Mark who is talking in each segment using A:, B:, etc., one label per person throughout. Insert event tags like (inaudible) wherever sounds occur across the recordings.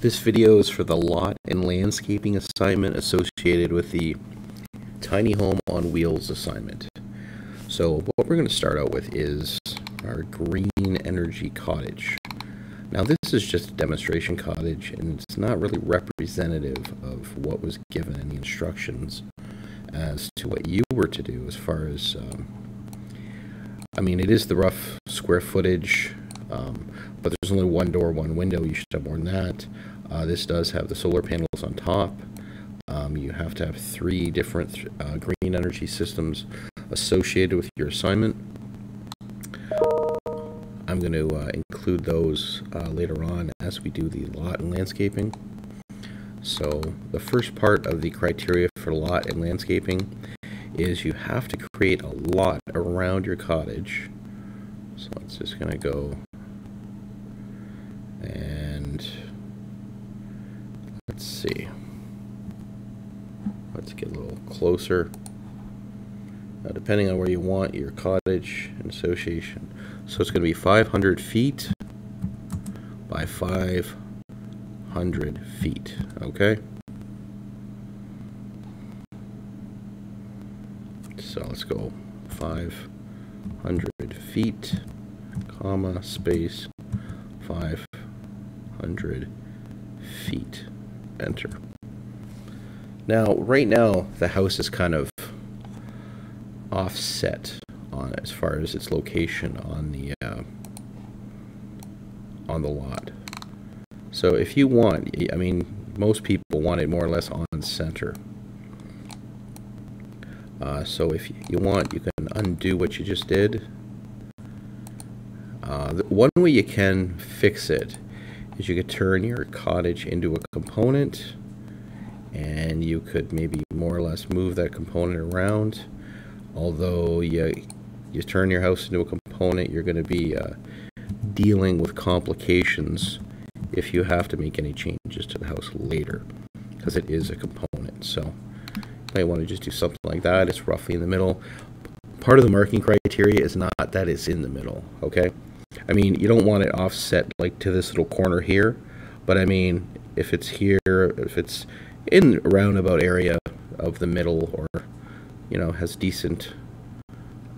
A: This video is for the lot and landscaping assignment associated with the tiny home on wheels assignment. So what we're going to start out with is our green energy cottage. Now this is just a demonstration cottage and it's not really representative of what was given in the instructions as to what you were to do as far as um, I mean it is the rough square footage um, but there's only one door one window you should have more than that uh, this does have the solar panels on top um, you have to have three different uh, green energy systems associated with your assignment I'm going to uh, include those uh, later on as we do the lot and landscaping. So the first part of the criteria for lot and landscaping is you have to create a lot around your cottage. So it's just going to go and let's see. Let's get a little closer. Now, depending on where you want your cottage and association. So it's going to be 500 feet by 500 feet, okay? So let's go 500 feet, comma, space, 500 feet. Enter. Now, right now, the house is kind of offset on as far as its location on the uh, on the lot. So if you want, I mean, most people want it more or less on center. Uh, so if you want, you can undo what you just did. Uh, one way you can fix it is you could turn your cottage into a component and you could maybe more or less move that component around although you you turn your house into a component, you're going to be uh, dealing with complications if you have to make any changes to the house later, because it is a component. So you might want to just do something like that. It's roughly in the middle. Part of the marking criteria is not that it's in the middle, okay? I mean, you don't want it offset like to this little corner here, but I mean, if it's here, if it's in a roundabout area of the middle or, you know, has decent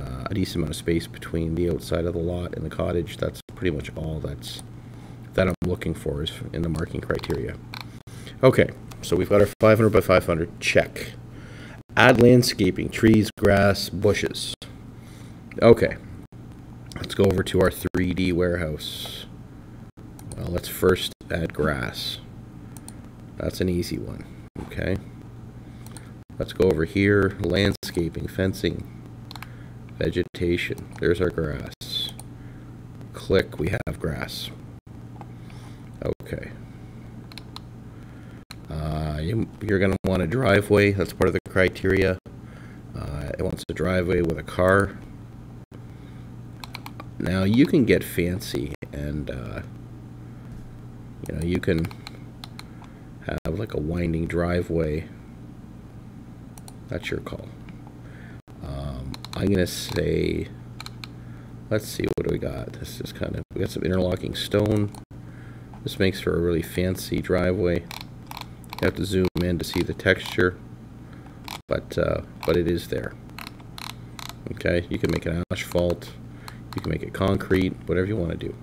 A: uh, a decent amount of space between the outside of the lot and the cottage. That's pretty much all that's that I'm looking for is in the marking criteria. Okay, so we've got our 500 by 500 check. Add landscaping, trees, grass, bushes. Okay, let's go over to our 3D warehouse. Well, let's first add grass. That's an easy one, okay? Let's go over here, landscaping, fencing, Vegetation. There's our grass. Click, we have grass. Okay. Uh, you, are going to want a driveway. That's part of the criteria. Uh, it wants a driveway with a car. Now you can get fancy and uh, you know you can have like a winding driveway. That's your call. I'm going to say, let's see, what do we got? This is kind of, we got some interlocking stone. This makes for a really fancy driveway. You have to zoom in to see the texture, but, uh, but it is there. Okay, you can make it asphalt, you can make it concrete, whatever you want to do.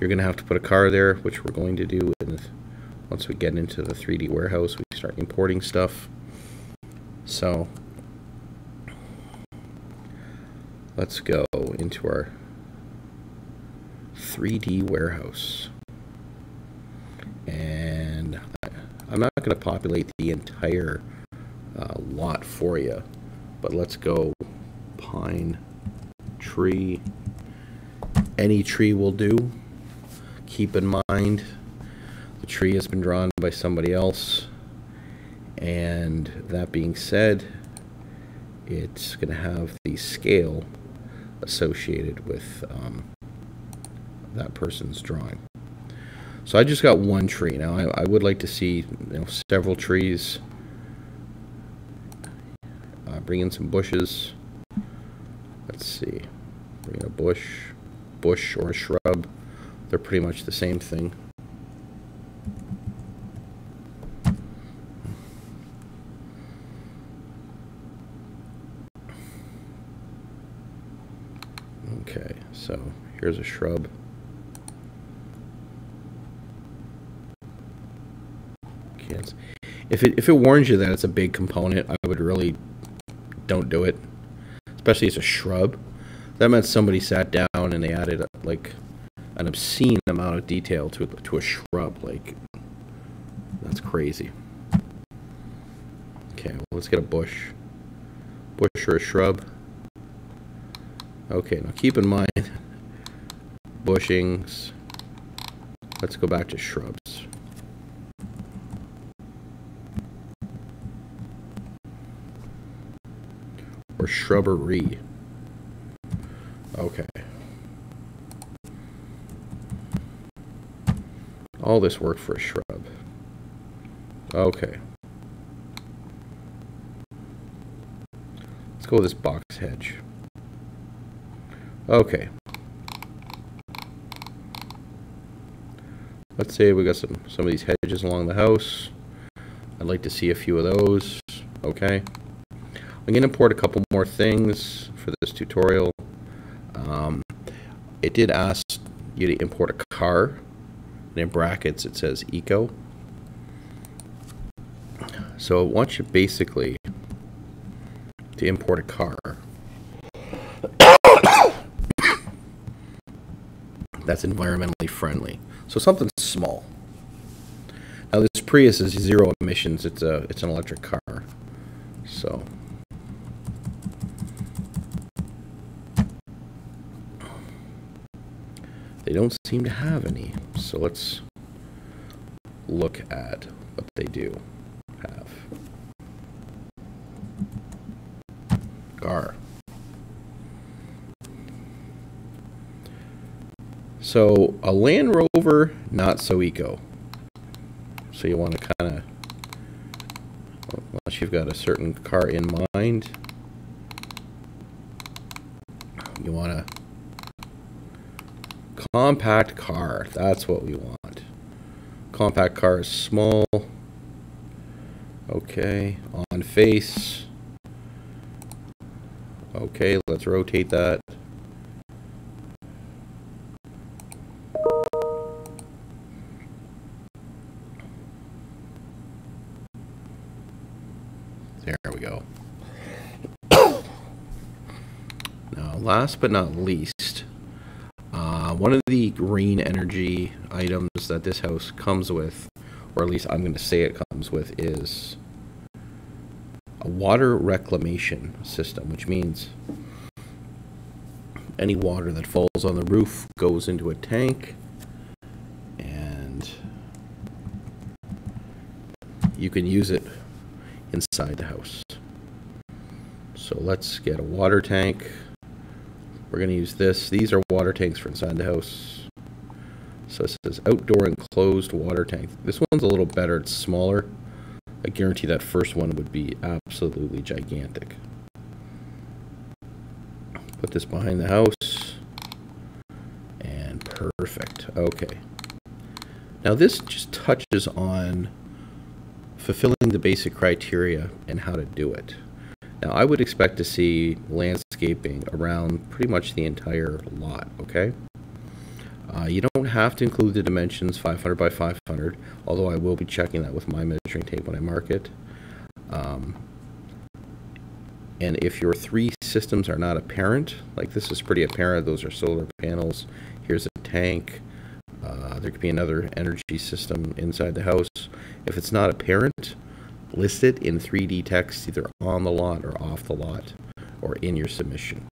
A: You're going to have to put a car there, which we're going to do once we get into the 3D warehouse, we start importing stuff. So Let's go into our 3D warehouse. And I'm not going to populate the entire uh, lot for you, but let's go pine tree. Any tree will do. Keep in mind the tree has been drawn by somebody else. And that being said, it's going to have the scale associated with um, that person's drawing. So I just got one tree. Now I, I would like to see you know, several trees. Uh, bring in some bushes. Let's see. A bush, bush or a shrub. They're pretty much the same thing. Okay, so here's a shrub. Kids. If it, if it warns you that it's a big component, I would really don't do it. Especially as a shrub. That meant somebody sat down and they added like an obscene amount of detail to to a shrub. Like that's crazy. Okay, well, let's get a bush. Bush or a shrub. Okay, now keep in mind bushings. Let's go back to shrubs. Or shrubbery. Okay. All this work for a shrub. Okay. Let's go with this box hedge. Okay. Let's say we got some, some of these hedges along the house. I'd like to see a few of those. Okay. I'm going to import a couple more things for this tutorial. It did ask you to import a car. And in brackets it says eco. So I want you basically to import a car. (coughs) that's environmentally friendly. So something small. Now this Prius is zero emissions. It's a it's an electric car. So they don't seem to have any. So let's look at what they do have. Gar. So a Land Rover, not so eco. So you want to kind of, unless you've got a certain car in mind, you want a compact car. That's what we want. Compact car is small. Okay, on face. Okay, let's rotate that. There we go. (coughs) now, last but not least, one of the green energy items that this house comes with, or at least I'm going to say it comes with, is a water reclamation system, which means any water that falls on the roof goes into a tank and you can use it inside the house. So let's get a water tank. We're going to use this. These are water tanks for inside the house. So it says outdoor enclosed water tank. This one's a little better. It's smaller. I guarantee that first one would be absolutely gigantic. Put this behind the house. And perfect. Okay. Now this just touches on fulfilling the basic criteria and how to do it. Now I would expect to see landscaping around pretty much the entire lot, okay? Uh, you don't have to include the dimensions 500 by 500, although I will be checking that with my measuring tape when I mark it. Um, and if your three systems are not apparent, like this is pretty apparent, those are solar panels, here's a tank, uh, there could be another energy system inside the house. If it's not apparent, list it in 3D text either on the lot or off the lot or in your submission.